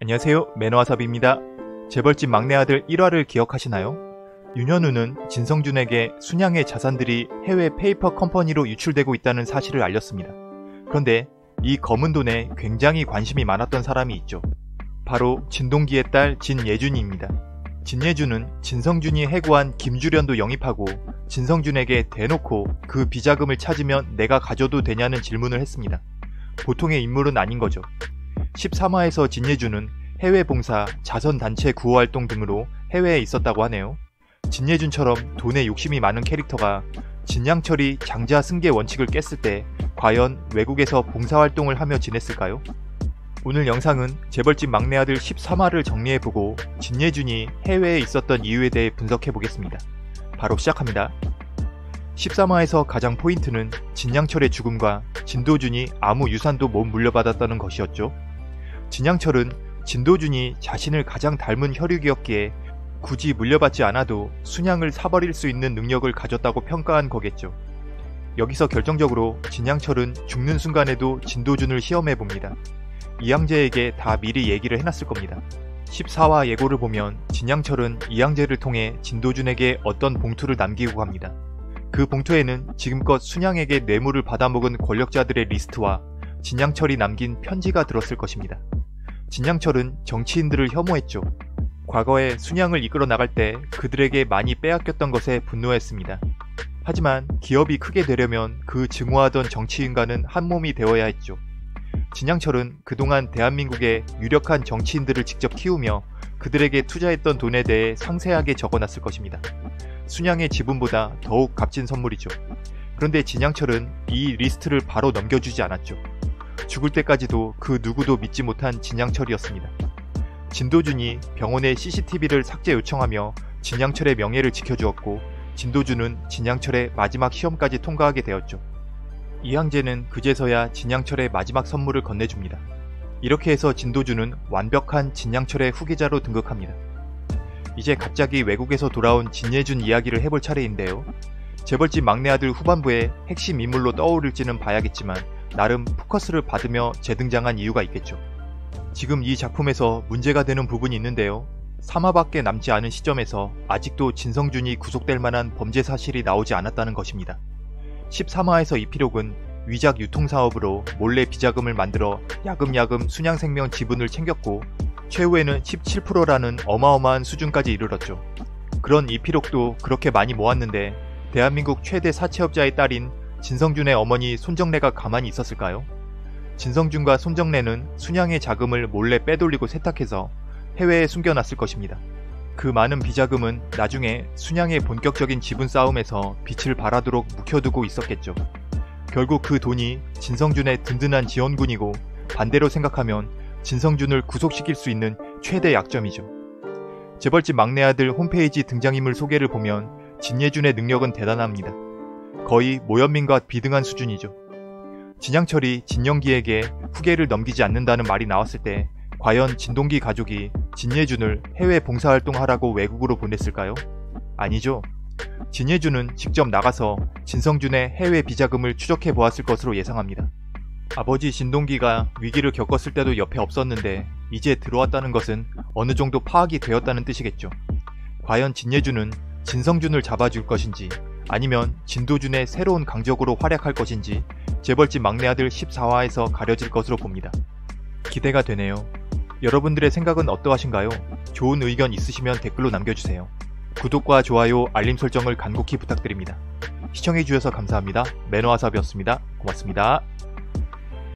안녕하세요. 매너와삽입니다. 재벌집 막내 아들 1화를 기억하시나요? 윤현우는 진성준에게 순양의 자산들이 해외 페이퍼 컴퍼니로 유출되고 있다는 사실을 알렸습니다. 그런데 이 검은 돈에 굉장히 관심이 많았던 사람이 있죠. 바로 진동기의 딸 진예준이입니다. 진예준은 진성준이 해고한 김주련도 영입하고 진성준에게 대놓고 그 비자금을 찾으면 내가 가져도 되냐는 질문을 했습니다. 보통의 인물은 아닌 거죠. 13화에서 진예준은 해외 봉사, 자선단체 구호활동 등으로 해외에 있었다고 하네요. 진예준처럼 돈에 욕심이 많은 캐릭터가 진양철이 장자 승계 원칙을 깼을 때 과연 외국에서 봉사활동을 하며 지냈을까요? 오늘 영상은 재벌집 막내 아들 13화를 정리해보고 진예준이 해외에 있었던 이유에 대해 분석해보겠습니다. 바로 시작합니다. 13화에서 가장 포인트는 진양철의 죽음과 진도준이 아무 유산도 못 물려받았다는 것이었죠. 진양철은 진도준이 자신을 가장 닮은 혈육이었기에 굳이 물려받지 않아도 순양을 사버릴 수 있는 능력을 가졌다고 평가한 거겠죠. 여기서 결정적으로 진양철은 죽는 순간에도 진도준을 시험해 봅니다. 이양재에게 다 미리 얘기를 해놨을 겁니다. 14화 예고를 보면 진양철은 이양재를 통해 진도준에게 어떤 봉투를 남기고 갑니다. 그 봉투에는 지금껏 순양에게 뇌물을 받아먹은 권력자들의 리스트와 진양철이 남긴 편지가 들었을 것입니다. 진양철은 정치인들을 혐오했죠. 과거에 순양을 이끌어 나갈 때 그들에게 많이 빼앗겼던 것에 분노했습니다. 하지만 기업이 크게 되려면 그 증오하던 정치인과는 한 몸이 되어야 했죠. 진양철은 그동안 대한민국의 유력한 정치인들을 직접 키우며 그들에게 투자했던 돈에 대해 상세하게 적어놨을 것입니다. 순양의 지분보다 더욱 값진 선물이죠. 그런데 진양철은 이 리스트를 바로 넘겨주지 않았죠. 죽을 때까지도 그 누구도 믿지 못한 진양철이었습니다. 진도준이 병원에 CCTV를 삭제 요청하며 진양철의 명예를 지켜주었고 진도준은 진양철의 마지막 시험까지 통과하게 되었죠. 이항재는 그제서야 진양철의 마지막 선물을 건네줍니다. 이렇게 해서 진도준은 완벽한 진양철의 후계자로 등극합니다. 이제 갑자기 외국에서 돌아온 진예준 이야기를 해볼 차례인데요. 재벌집 막내 아들 후반부에 핵심 인물로 떠오를지는 봐야겠지만 나름 포커스를 받으며 재등장한 이유가 있겠죠. 지금 이 작품에서 문제가 되는 부분이 있는데요. 3화밖에 남지 않은 시점에서 아직도 진성준이 구속될 만한 범죄 사실이 나오지 않았다는 것입니다. 13화에서 이필옥은 위작 유통 사업으로 몰래 비자금을 만들어 야금야금 순양생명 지분을 챙겼고 최후에는 17%라는 어마어마한 수준까지 이르렀죠. 그런 이필옥도 그렇게 많이 모았는데 대한민국 최대 사채업자의 딸인 진성준의 어머니 손정래가 가만히 있었을까요? 진성준과 손정래는 순양의 자금을 몰래 빼돌리고 세탁해서 해외에 숨겨놨을 것입니다. 그 많은 비자금은 나중에 순양의 본격적인 지분 싸움에서 빛을 발하도록 묵혀두고 있었겠죠. 결국 그 돈이 진성준의 든든한 지원군이고 반대로 생각하면 진성준을 구속시킬 수 있는 최대 약점이죠. 재벌집 막내 아들 홈페이지 등장인물 소개를 보면 진예준의 능력은 대단합니다. 거의 모현민과 비등한 수준이죠. 진양철이 진영기에게 후계를 넘기지 않는다는 말이 나왔을 때 과연 진동기 가족이 진예준을 해외 봉사활동하라고 외국으로 보냈을까요? 아니죠. 진예준은 직접 나가서 진성준의 해외 비자금을 추적해 보았을 것으로 예상합니다. 아버지 진동기가 위기를 겪었을 때도 옆에 없었는데 이제 들어왔다는 것은 어느 정도 파악이 되었다는 뜻이겠죠. 과연 진예준은 진성준을 잡아줄 것인지 아니면 진도준의 새로운 강적으로 활약할 것인지 재벌집 막내 아들 14화에서 가려질 것으로 봅니다. 기대가 되네요. 여러분들의 생각은 어떠하신가요? 좋은 의견 있으시면 댓글로 남겨주세요. 구독과 좋아요, 알림 설정을 간곡히 부탁드립니다. 시청해주셔서 감사합니다. 매너와삽이었습니다. 고맙습니다.